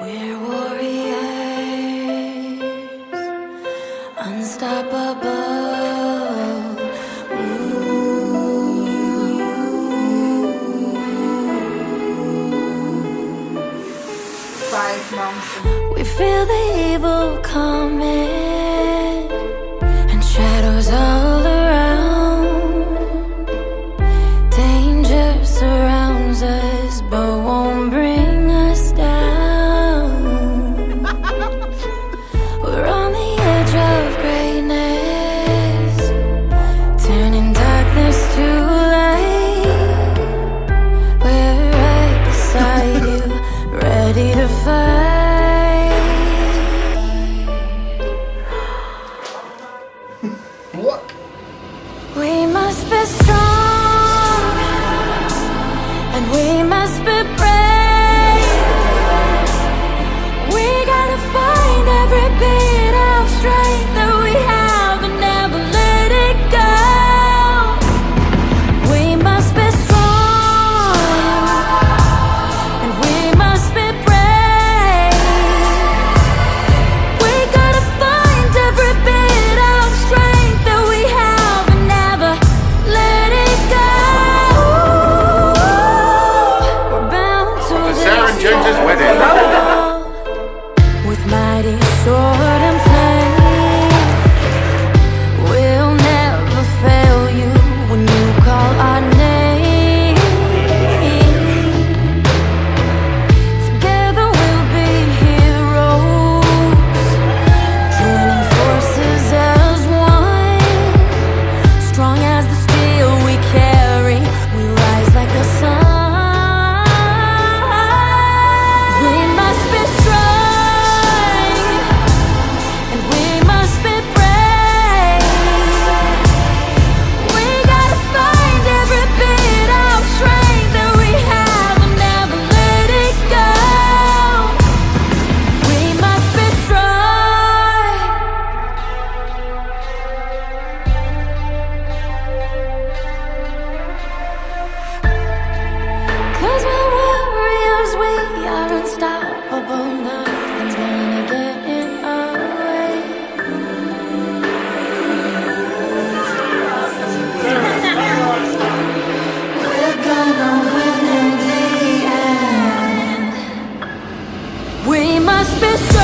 We're warriors, unstoppable. We feel the evil come. And we must be brave. just went in. must be so